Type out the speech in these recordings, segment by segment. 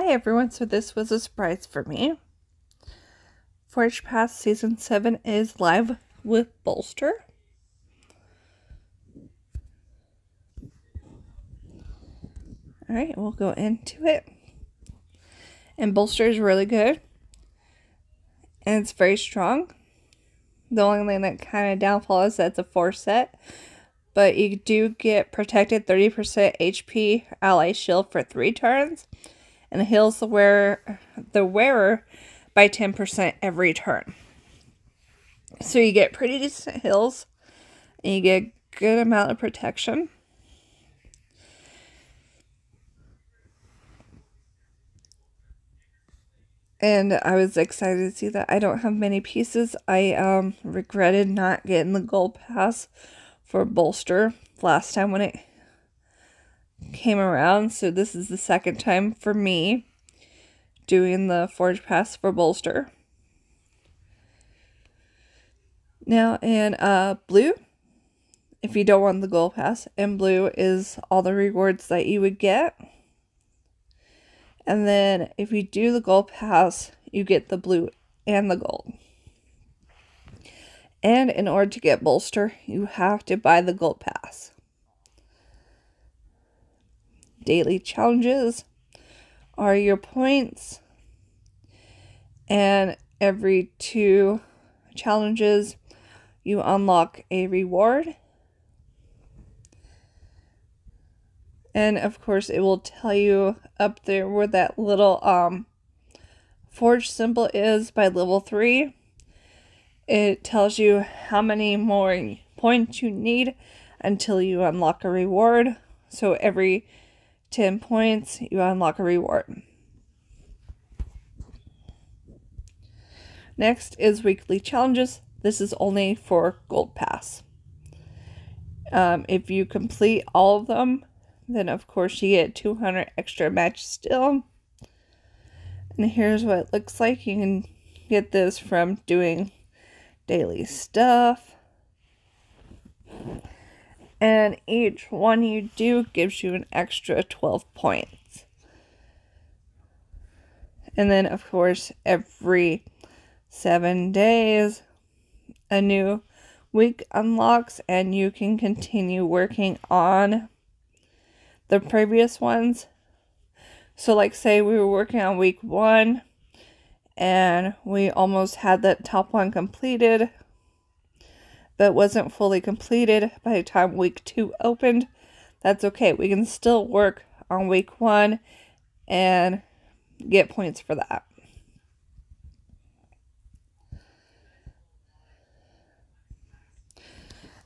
Hi everyone, so this was a surprise for me. Forge Pass Season 7 is live with Bolster. Alright, we'll go into it. And Bolster is really good. And it's very strong. The only thing that kind of downfall is that it's a 4 set. But you do get protected 30% HP ally shield for 3 turns and heals the wearer, the wearer by 10% every turn. So you get pretty decent heals, and you get a good amount of protection. And I was excited to see that I don't have many pieces. I um, regretted not getting the gold pass for bolster last time when it came around. So this is the second time for me doing the Forge Pass for Bolster. Now in uh, blue, if you don't want the gold pass, in blue is all the rewards that you would get. And then if you do the gold pass, you get the blue and the gold. And in order to get bolster, you have to buy the gold pass daily challenges are your points. And every two challenges, you unlock a reward. And of course, it will tell you up there where that little um, forge symbol is by level 3. It tells you how many more points you need until you unlock a reward. So every 10 points, you unlock a reward. Next is weekly challenges. This is only for Gold Pass. Um, if you complete all of them, then of course you get 200 extra match still. And here's what it looks like. You can get this from doing daily stuff and each one you do gives you an extra 12 points. And then, of course, every seven days, a new week unlocks, and you can continue working on the previous ones. So, like, say we were working on week one, and we almost had that top one completed but wasn't fully completed by the time week two opened, that's okay. We can still work on week one and get points for that.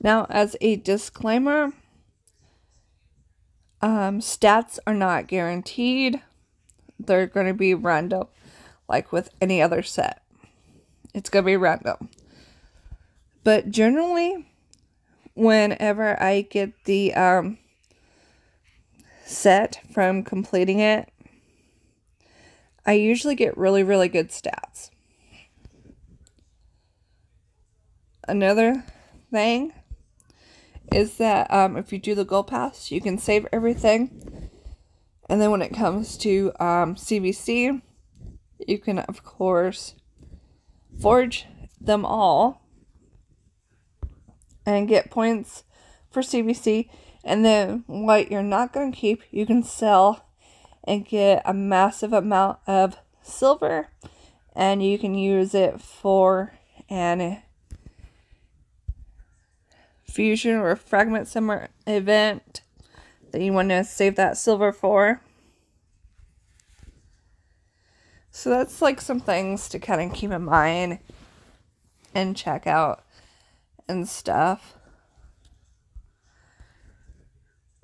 Now, as a disclaimer, um, stats are not guaranteed. They're going to be random, like with any other set. It's going to be random. But generally, whenever I get the um, set from completing it, I usually get really, really good stats. Another thing is that um, if you do the gold pass, you can save everything. And then when it comes to um, CVC, you can, of course, forge them all and get points for CVC. And then what you're not going to keep, you can sell and get a massive amount of silver. And you can use it for an fusion or fragment summon event that you want to save that silver for. So that's like some things to kind of keep in mind and check out and stuff.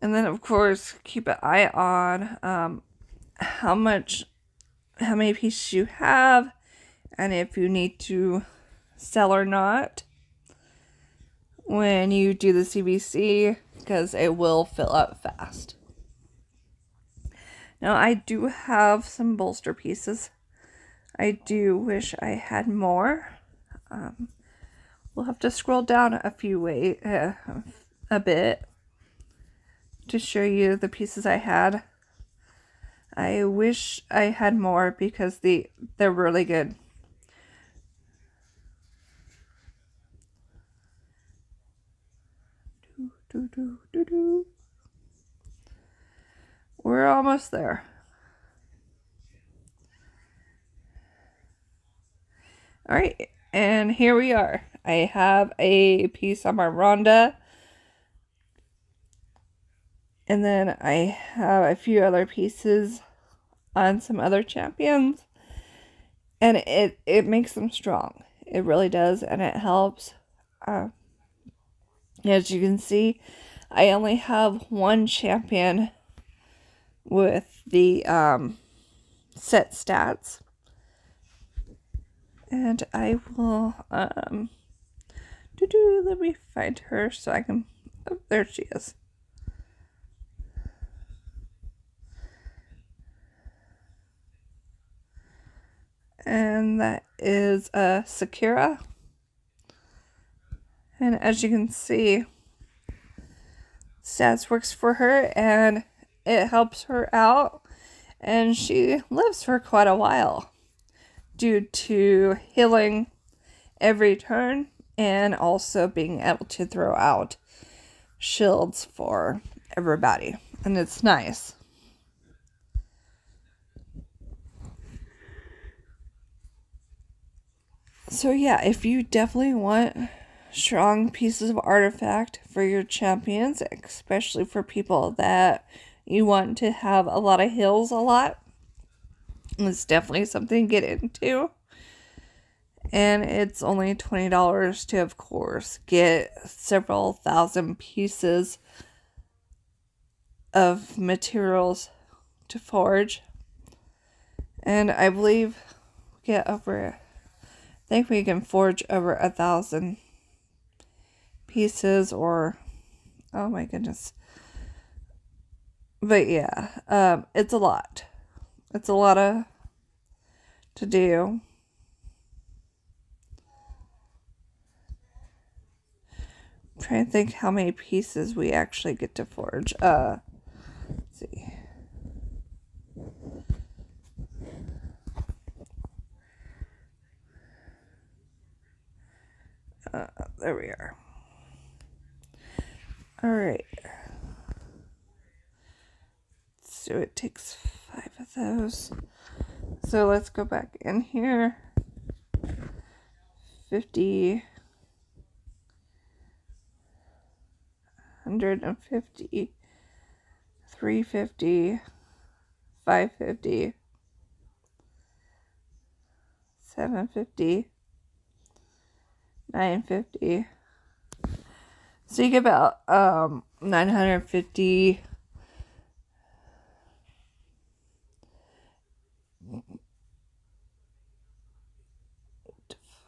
And then, of course, keep an eye on um, how much, how many pieces you have, and if you need to sell or not when you do the CVC because it will fill up fast. Now, I do have some bolster pieces. I do wish I had more. Um, We'll have to scroll down a few way uh, a bit to show you the pieces I had. I wish I had more because the they're really good. Do, do, do, do, We're almost there. All right, and here we are. I have a piece on my Ronda. And then I have a few other pieces on some other champions. And it, it makes them strong. It really does. And it helps. Uh, as you can see, I only have one champion with the um, set stats and I will um do do let me find her so I can oh there she is. And that is a uh, Sakura. And as you can see, stats works for her and it helps her out and she lives for quite a while due to healing every turn and also being able to throw out shields for everybody. And it's nice. So, yeah, if you definitely want strong pieces of artifact for your champions, especially for people that you want to have a lot of hills a lot, it's definitely something to get into. And it's only $20 to, of course, get several thousand pieces of materials to forge. And I believe get over, I think we can forge over a thousand pieces or, oh my goodness. But yeah, um, it's a lot. It's a lot of to do. I'm trying to think how many pieces we actually get to forge. Uh, let's see. Uh, there we are. All right. So it takes five of those. So let's go back in here. 50, 150, 350, 550, 750, 950. So you get about um 950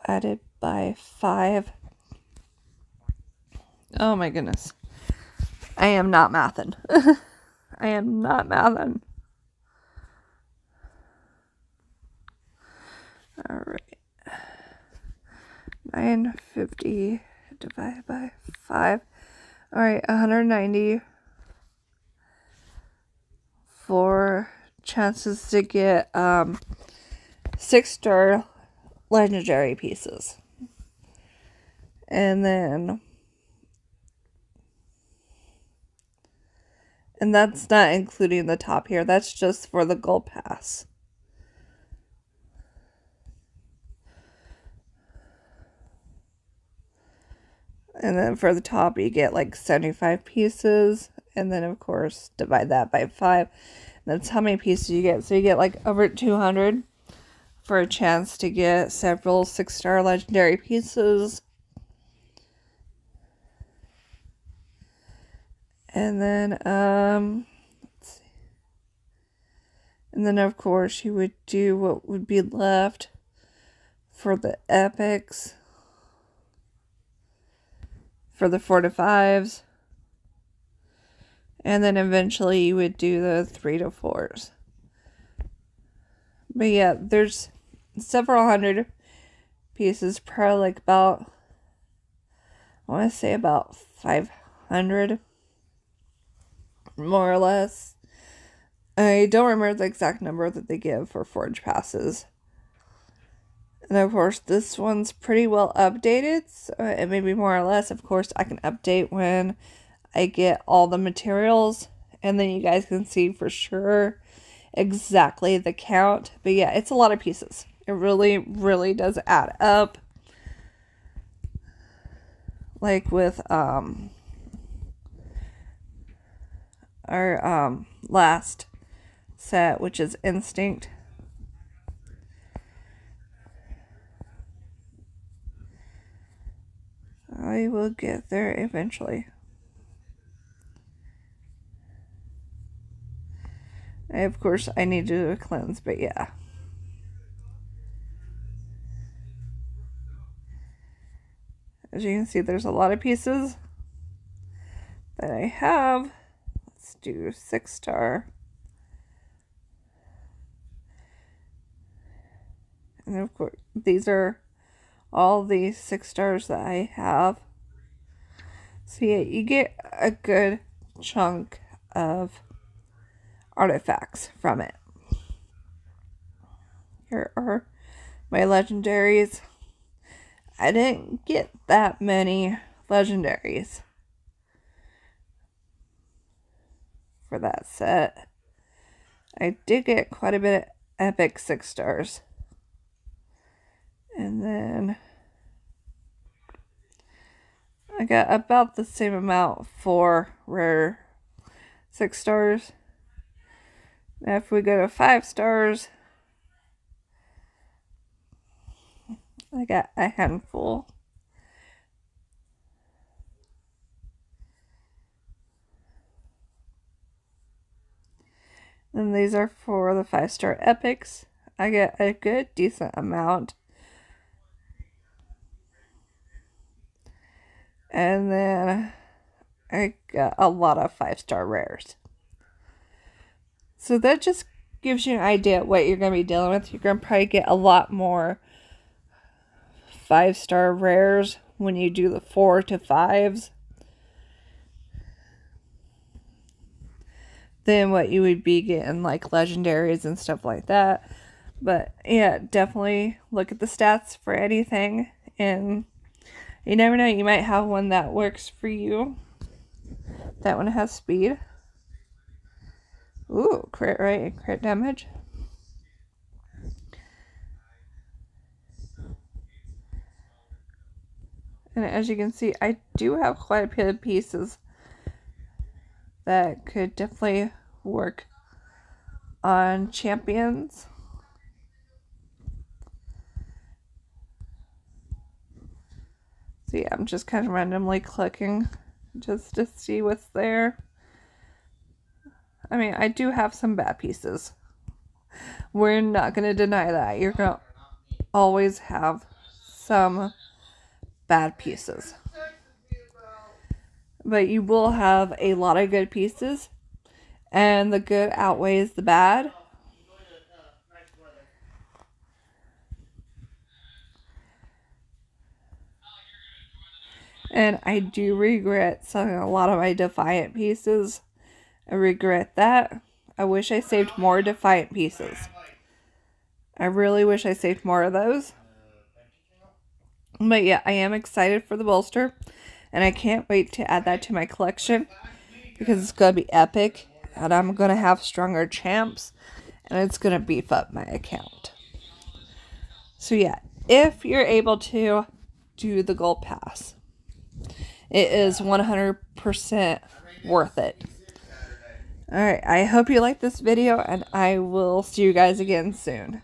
divided by 5. Oh my goodness. I am not mathing. I am not mathing. All right. 950 divided by 5. All right, 190 for chances to get um, six star legendary pieces. And then and that's not including the top here. That's just for the gold pass. And then for the top, you get like 75 pieces. And then, of course, divide that by 5. That's how many pieces you get. So you get like over 200 for a chance to get several six star legendary pieces. And then, um. And then, of course, you would do what would be left for the epics, for the four to fives, and then eventually you would do the three to fours. But yeah, there's several hundred pieces, probably like about, I want to say about 500, more or less, I don't remember the exact number that they give for Forge passes. And of course, this one's pretty well updated, so it may be more or less. Of course, I can update when I get all the materials, and then you guys can see for sure exactly the count. But yeah, it's a lot of pieces. It really, really does add up. Like with um our um last set, which is Instinct. I will get there eventually. I, of course, I need to do a cleanse, but yeah. As you can see, there's a lot of pieces that I have. Let's do six star. And of course, these are all the six stars that I have. So yeah, you get a good chunk of artifacts from it. Here are my legendaries. I didn't get that many legendaries for that set. I did get quite a bit of epic six stars. And then I got about the same amount for rare six stars. Now if we go to five stars, I got a handful. And these are for the five star epics. I get a good decent amount. And then I got a lot of five star rares. So that just gives you an idea what you're going to be dealing with. You're going to probably get a lot more five star rares when you do the four to fives than what you would be getting like legendaries and stuff like that. But yeah, definitely look at the stats for anything and you never know, you might have one that works for you. That one has speed. Ooh, crit rate and crit damage. And as you can see, I do have quite a bit of pieces that could definitely work on champions. So yeah, I'm just kind of randomly clicking just to see what's there. I mean, I do have some bad pieces. We're not going to deny that. You're going to always have some bad pieces. But you will have a lot of good pieces. And the good outweighs the bad. And I do regret selling a lot of my Defiant pieces. I regret that. I wish I saved more Defiant pieces. I really wish I saved more of those. But yeah, I am excited for the bolster. And I can't wait to add that to my collection. Because it's going to be epic. And I'm going to have stronger champs. And it's going to beef up my account. So yeah, if you're able to do the gold pass it is 100% worth it. Alright, I hope you liked this video, and I will see you guys again soon.